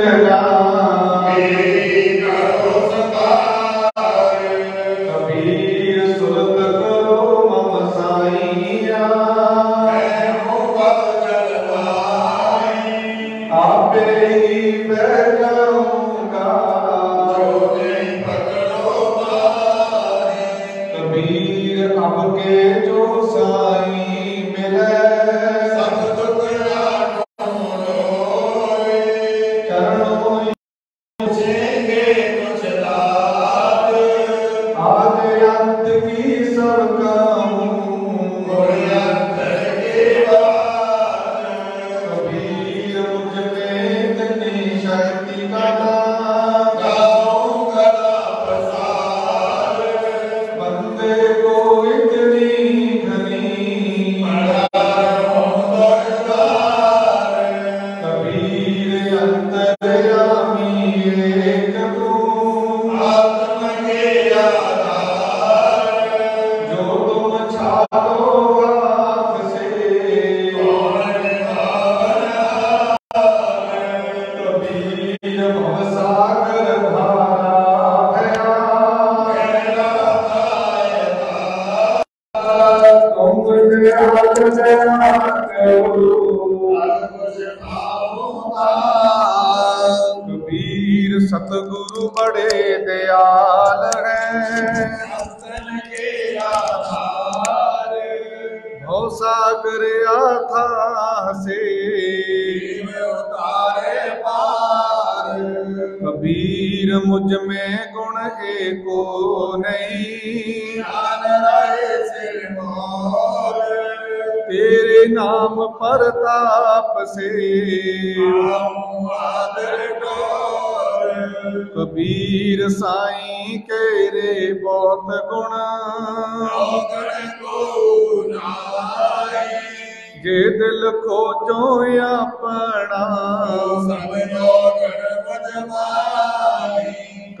कबीर कबीर सतगुरु बड़े दयाल हैं। भवसागर आथा से उतारे पार कबीर मुझमें गुण एको नहीं। तेरे नाम पर ताप से। कबीर साईं के रे बहुत गुण। जे दिल खोजो अपना।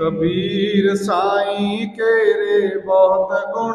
कबीर साईं के रे बहुत गुण।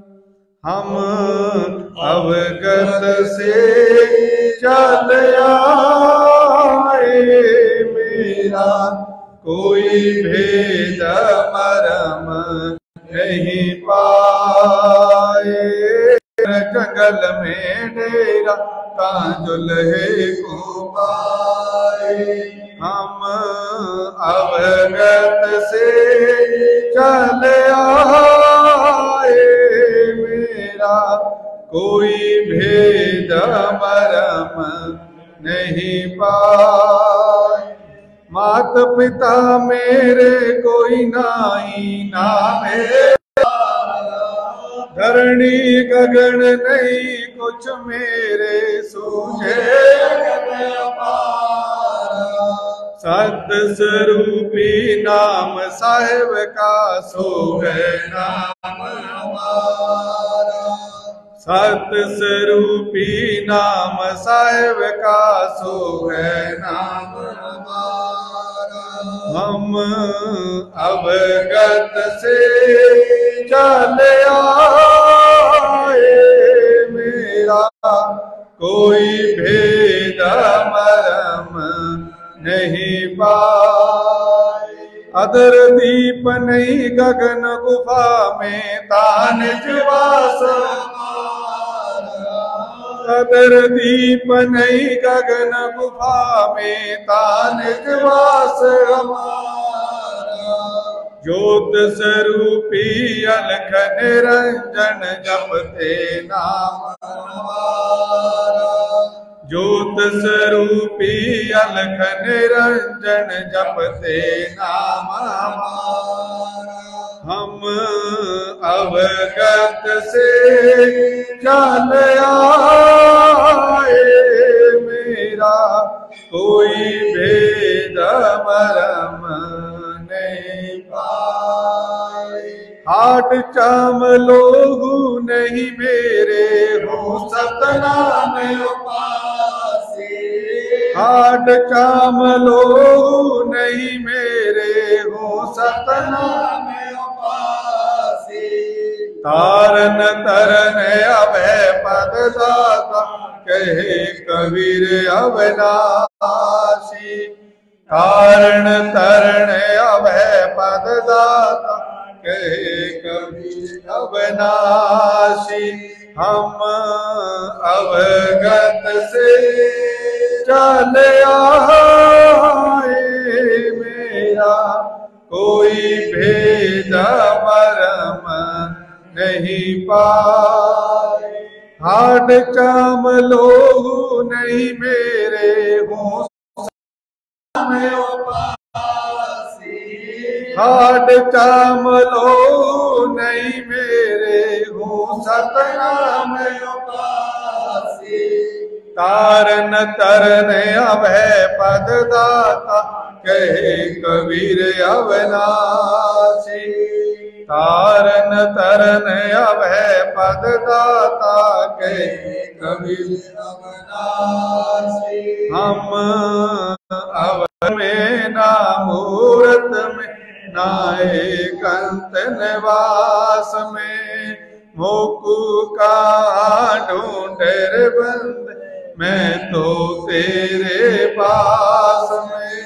हम अवगत से चल आए, मेरा कोई भेद परम नहीं पाए। जंगल में डेरा कांजुल है को पाए। हम अवगत से चल आए कोई भेद मरम नहीं पाए। मात पिता मेरे कोई नाई ना धरणी गगन नहीं, कुछ मेरे सूझे। सत स्वरूपी नाम साहेब का सो है नाम सत स्वरूपी नाम साहेब का सो है नाम हम अवगत से चल आए, मेरा कोई भेद मरम नहीं पाए। अदर दीप नहीं, गगन गुफा में तान जवास अदर दीप नहीं गगन गुफा में तान जवास ज्योत स्वरूपी अलख निरंजन जपते नाम ज्योत स्वरूपी अलख निरंजन जपते नाम हम अवगत से चल आए, मेरा कोई भेद मरम नहीं पाए। हाट चाम लोहू नहीं मेरे हो सतनाम हाट चाम लोहू नहीं मेरे हो सतनाम तारन तरन अभय पद दाता कहे कबीर अविनाशी। तारण तरण अभय पद दाता कहे कबीर अविनाशी। हम अवगत से चल आए मेरा, कोई भेद नहीं पाए। हाड चाम लोग नहीं मेरे हूँ हाड चाम लोहू नहीं मेरे हूँ सतनाम तारन तरन अभय पद दाता कहे कबीर अवनाशी। तारन तरन अभय पद दाता के अवनाशी हम अवर में ना मूर्त में नाए कंत निवास में, मोकू का ढूंढर बंद, मैं तो तेरे पास में।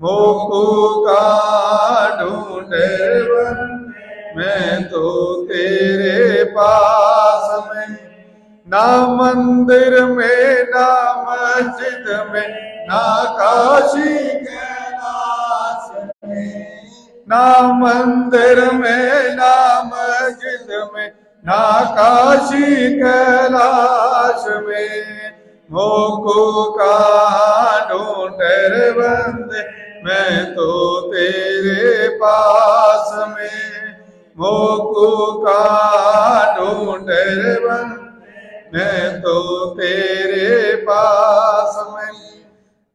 मोकू ना मंदिर में ना मस्जिद में ना काशी कैलाश में। ना मंदिर में ना मस्जिद में ना काशी कैलाश में। मोको का ढूंढर बंद मैं तो तेरे पास में। मोको का ढूंढर बंद मैं तो तेरे पास में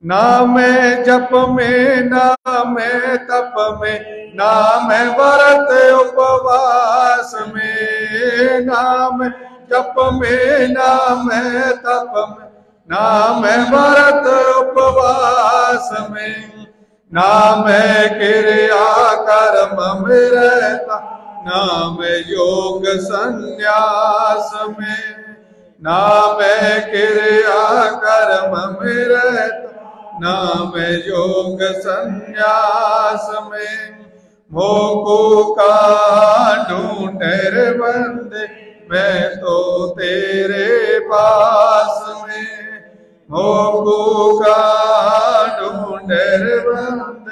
ना मैं जप में ना मैं तप में ना मैं व्रत उपवास में ना मैं जप में ना मैं तप में ना मैं व्रत उपवास में ना मैं क्रिया कर्म में रहता ना मैं योग संन्यास में। ना मैं क्रिया कर्म में ना मैं योग संन्यास में। मोको का ढूंढर बंद मैं तो तेरे पास में। मोको का ढूंढर बंद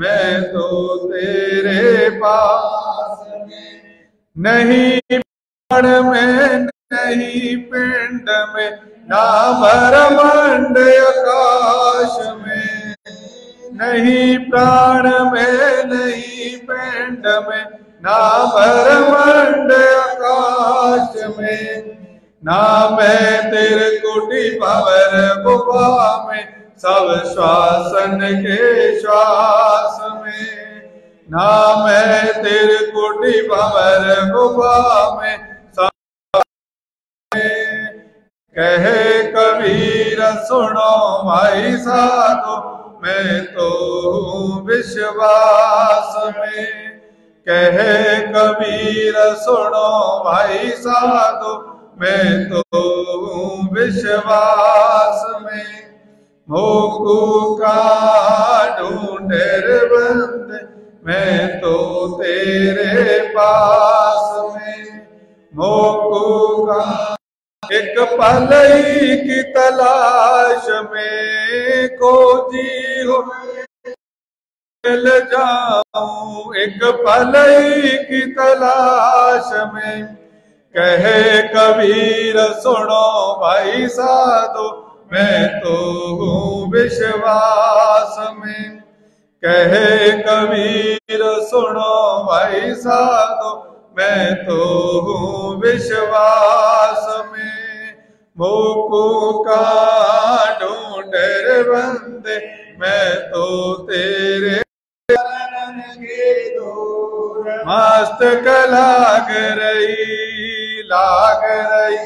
मैं तो तेरे पास में। नहीं में नहीं पिंड में ना ब्रह्मांड आकाश में। नहीं प्राण में, नहीं पिंड में ना ब्रह्मांड आकाश में। ना मैं तेरे कोटि पावर गुफा में, सब श्वासन के श्वास में। ना मैं तेरे कोटि पावर गुफा में सब में कहे कबीर, सुनो भाई साधो, मैं तो विश्वास में। कहे कबीर, सुनो भाई साधो, मैं तो विश्वास में। मोकू का ढूंढर बंद, मैं तो तेरे पास में। मोकू का एक पलई की तलाश में को जी हो। मिल जाऊँ एक पलई की तलाश में। कहे कबीर, सुनो भाई साधो, मैं तो हूँ विश्वास में। कहे कबीर, सुनो भाई साधो, मैं तो हूँ विश्वास में। मोको का ढूंढर बंदे मैं तो तेरे मस्तक लाग रही लाग रही।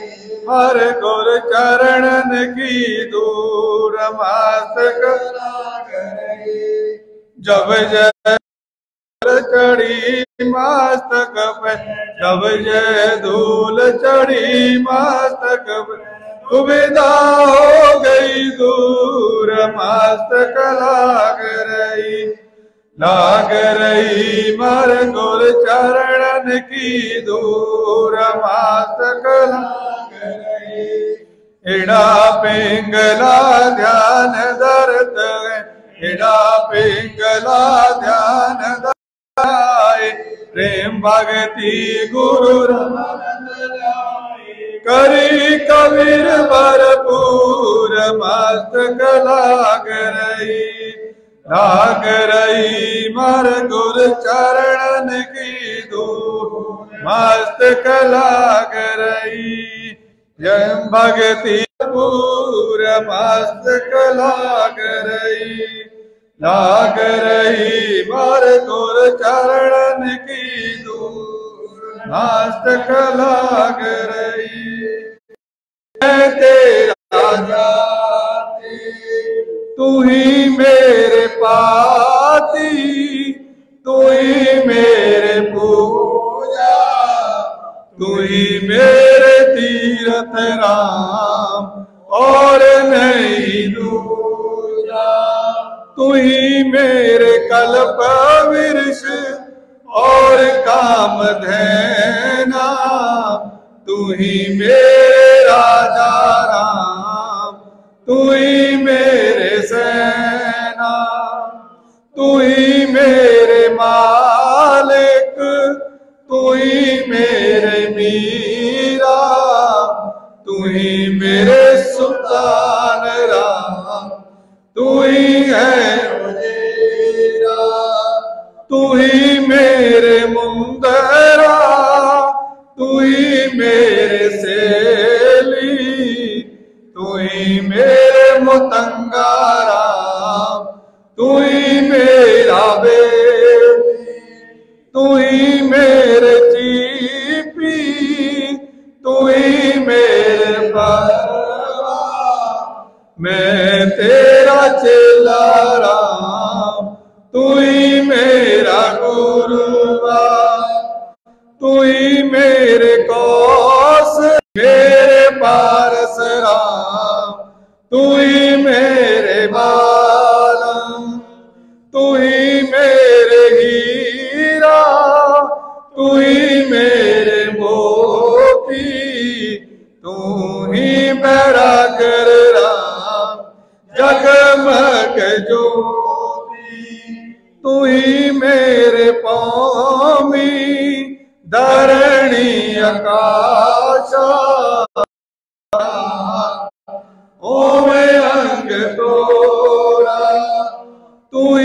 हर गुर चरणन की दूर, मस्तक लाग रही। जब जय चढ़ी मस्तक पे, जब जय धूल चढ़ी मस्तक पे सुविधा हो गई दूर मस्तक लाग रही लाग रही मर गुर चरणन की दूर मस्तक लाग रही एड़ा पिंगला ध्यान दर्द एड़ा पिंगला ध्यान दर्द प्रेम भगति गुरु करी कबीर भरपूर मस्तक लाग रही। लाग रही मर गुर चरण की दूर मस्तक लाग रही। जय भगति पूर मस्तक लाग रही। लाग रही मर गुर चरणन की दूर मस्तक लाग रही। तेरा जाती तू ही मेरे पाती तू ही मेरे पूजा तू ही मेरे तीरथ राम और नहीं दूजा। तू ही मेरे कल्प विरश और काम धैना। तू ही मेरे मीरा तू ही मेरे सुल्तान ओ मैं अंग तोरा तू